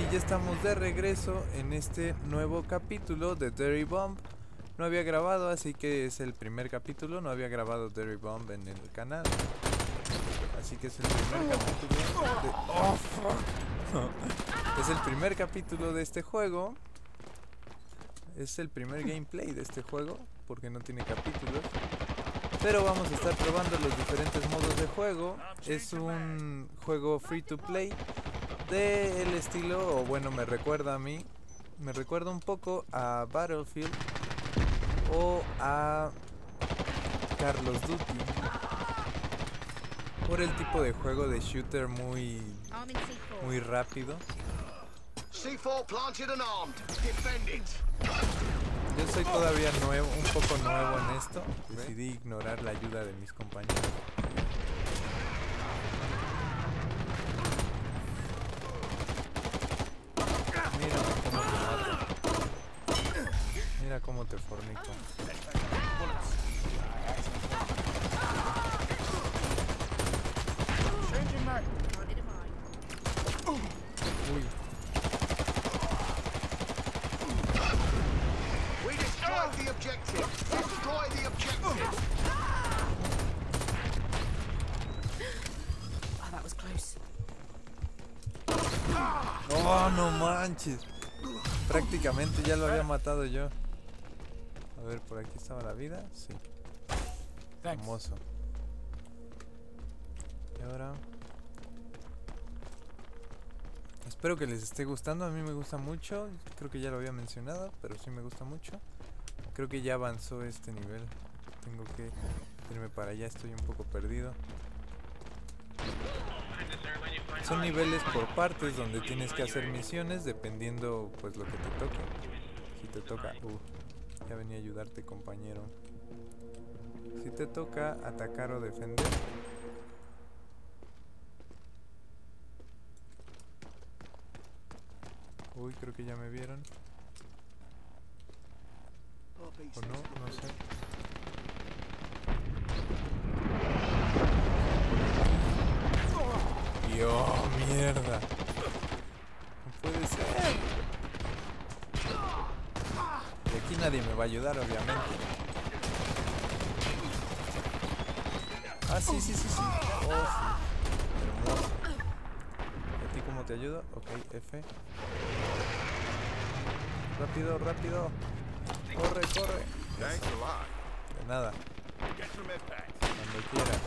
y ya estamos de regreso en este nuevo capítulo de Derry Bomb. No había grabado, así que es el primer capítulo. No había grabado Derry Bomb en el canal. Así que es el primer capítulo de... ¡Oh, fuck! es el primer capítulo de este juego. Es el primer gameplay de este juego, porque no tiene capítulos. Pero vamos a estar probando los diferentes modos de juego. Es un juego free to play del estilo, o bueno, me recuerda a mí, me recuerda un poco a Battlefield o a Carlos Duty. Por el tipo de juego de shooter muy, muy rápido. C4 planted and armed. Defend it. Yo soy todavía nuevo, un poco nuevo en esto. Decidí ignorar la ayuda de mis compañeros. Mira cómo te mato. Mira cómo te fornico. Uy. Oh, no manches. Prácticamente ya lo había matado yo. A ver, por aquí estaba la vida. Sí. Hermoso. Y ahora... Espero que les esté gustando. A mí me gusta mucho. Creo que ya lo había mencionado, pero sí me gusta mucho. Creo que ya avanzó este nivel. Tengo que irme para allá. Estoy un poco perdido. Son niveles por partes donde tienes que hacer misiones dependiendo pues lo que te toque. Si te toca... Uh, ya venía a ayudarte compañero. Si te toca atacar o defender. Uy, creo que ya me vieron. O no, no sé. Dios, mierda. No puede ser. Aquí nadie me va a ayudar, obviamente. Ah, sí, sí, sí, sí. Oh, sí. Hermoso. ¿Y a ti cómo te ayudo? Ok, F. Rápido, rápido. Corre, corre. De nada, cuando quieras.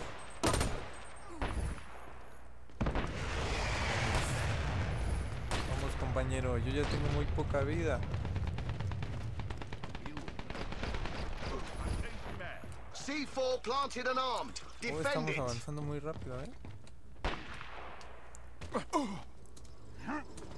Vamos compañero, yo ya tengo muy poca vida. C4 planted and armed. Oh, Defend estamos avanzando muy rápido, ¿eh?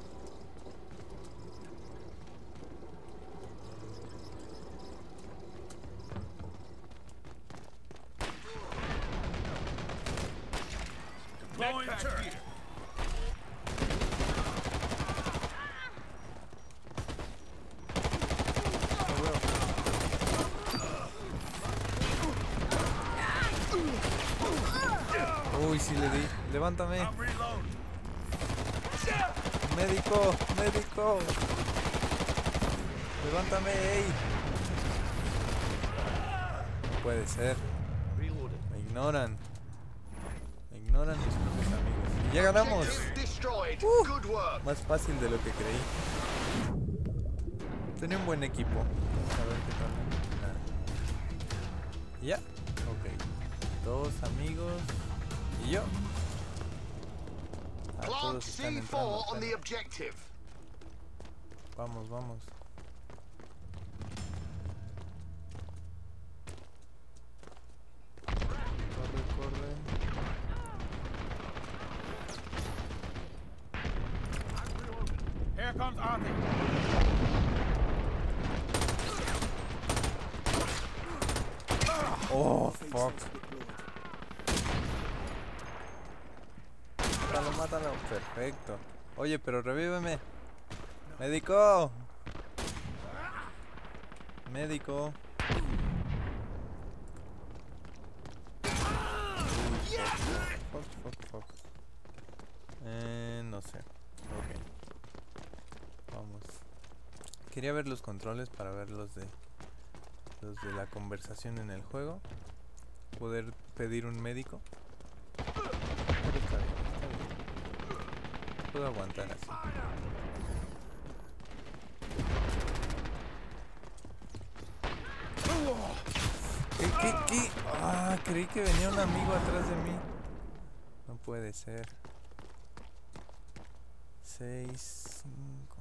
Uy, sí le di. Levántame. Médico, médico. Levántame, ey. No puede ser. Me ignoran. Me ignoran mis propios amigos. Y ya ganamos. Uh. Más fácil de lo que creí. Tenía un buen equipo. Vamos a ver qué tal. Nada. Ya. Ok. Dos amigos. Y yo. Ah, Plant todos están C4 entrando, on the pero- objective. Vamos, vamos. Corre, corre. Here comes Arthur. Oh, fuck. Mátalo. Perfecto. Oye, pero revíveme. Médico. Médico. Uy, fuck, fuck, no sé. Ok. vamos. Quería ver los controles para ver los de los de la conversación en el juego. Poder pedir un médico. Pero está bien, está bien. Puedo aguantar así. ¿Qué? Ah, creí que venía un amigo atrás de mí. No puede ser. 6, 5.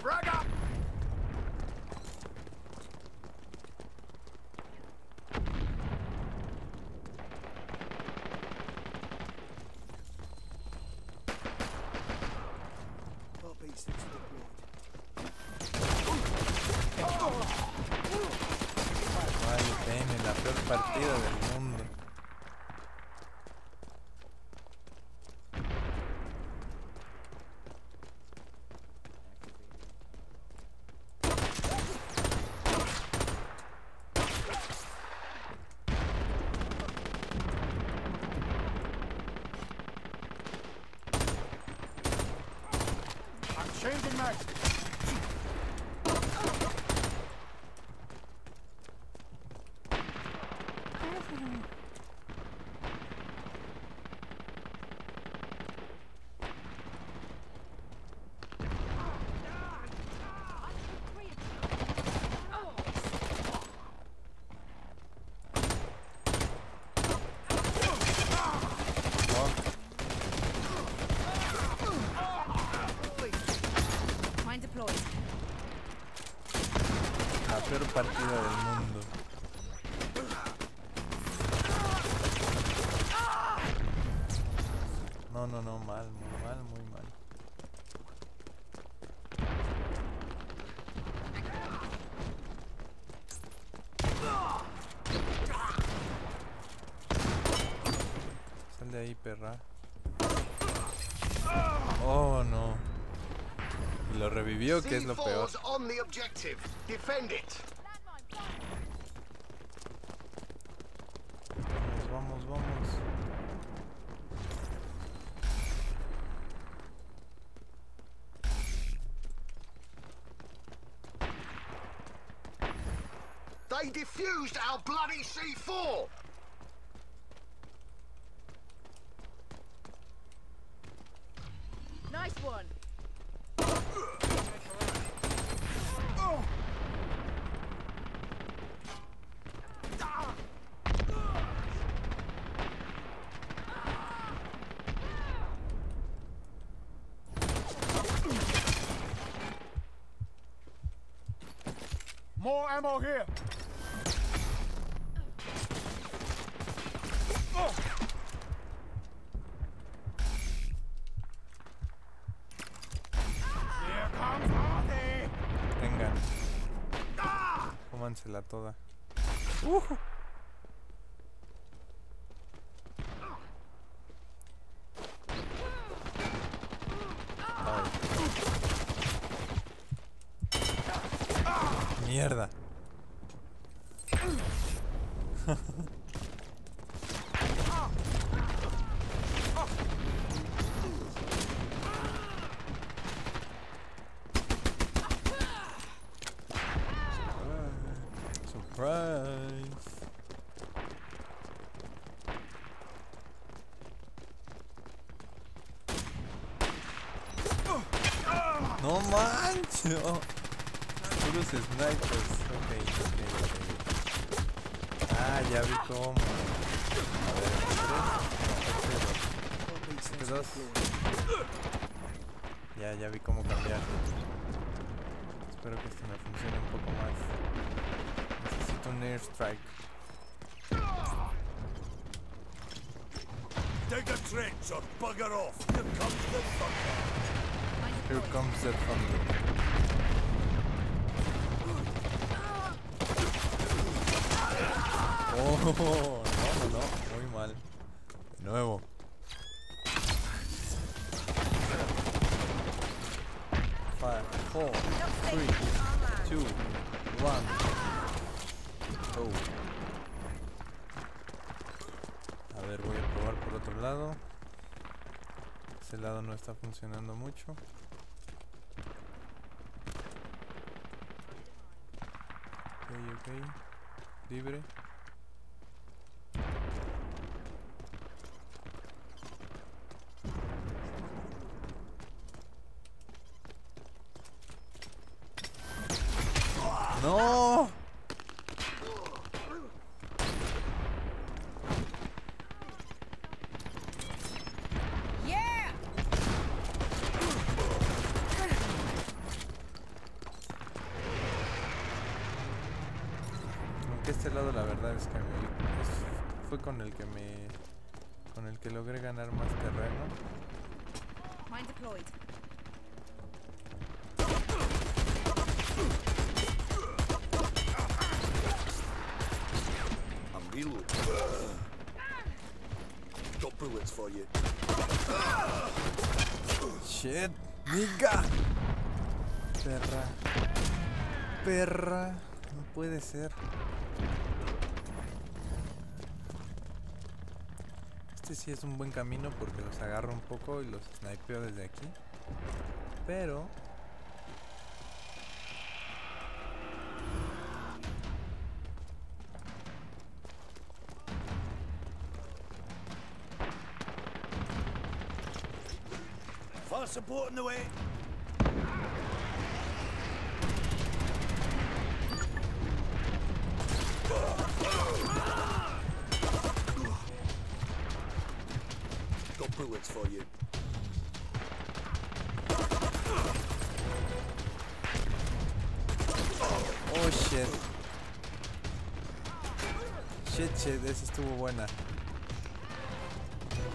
Frag peor partida del mundo. I'm changing mag. La peor partida del mundo. No, no, no, mal, muy mal, muy mal. Sal de ahí, perra. Oh, no. Y lo revivió, que es lo peor. C4's on the objective. Defend it. Vamos, vamos, vamos. They defused our bloody C4. Nice one. More ammo here. Vengan. Cómansela toda. Ay. Mierda. No manches. Puros snipers. Ok, ok, ok. Ah, ya vi cómo. A ver, este este dos. Ya, ya vi cómo cambiar. Espero que esto me funcione un poco más. Necesito un airstrike. Dig a trench or bugger off. Here comes the thunder. Here comes the thunder. Oh, no, no, muy mal. De nuevo. Five, four, three, two, one. Oh. A ver, voy a probar por otro lado. Ese lado no está funcionando mucho. Ok, ok. Libre. ¡No! Yeah! Aunque este lado la verdad es que me- es- fue con el que me con el que logré ganar más terreno. Got for you. Shit, nigga. Perra. Perra. No puede ser. Este sí es un buen camino porque los agarro un poco y los snipeo desde aquí. Pero Fire support on the way. Got bullets for you. Oh shit. Shit, shit, esa estuvo buena.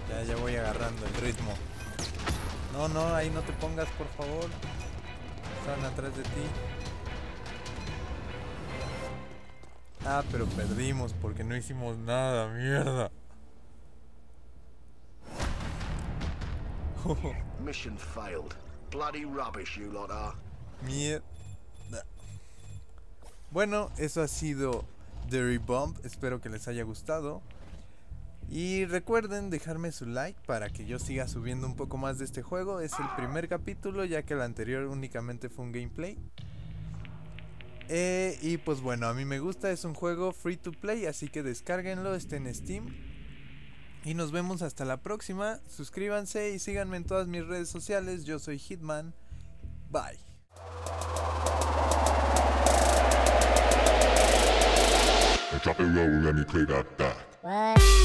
Ya, ya voy agarrando el ritmo. No, no, ahí no te pongas, por favor. Están atrás de ti. Ah, pero perdimos porque no hicimos nada, mierda. Mission failed. Bloody rubbish, you lot are. Mierda. Bueno, eso ha sido Derry Bump. Espero que les haya gustado. Y recuerden dejarme su like para que yo siga subiendo un poco más de este juego. Es el primer capítulo, ya que el anterior únicamente fue un gameplay. Eh, y pues bueno, a mí me gusta, es un juego free to play, así que descárguenlo, está en Steam. Y nos vemos hasta la próxima. Suscríbanse y síganme en todas mis redes sociales. Yo soy Hitman. Bye. Drop it low, let me play that back. What?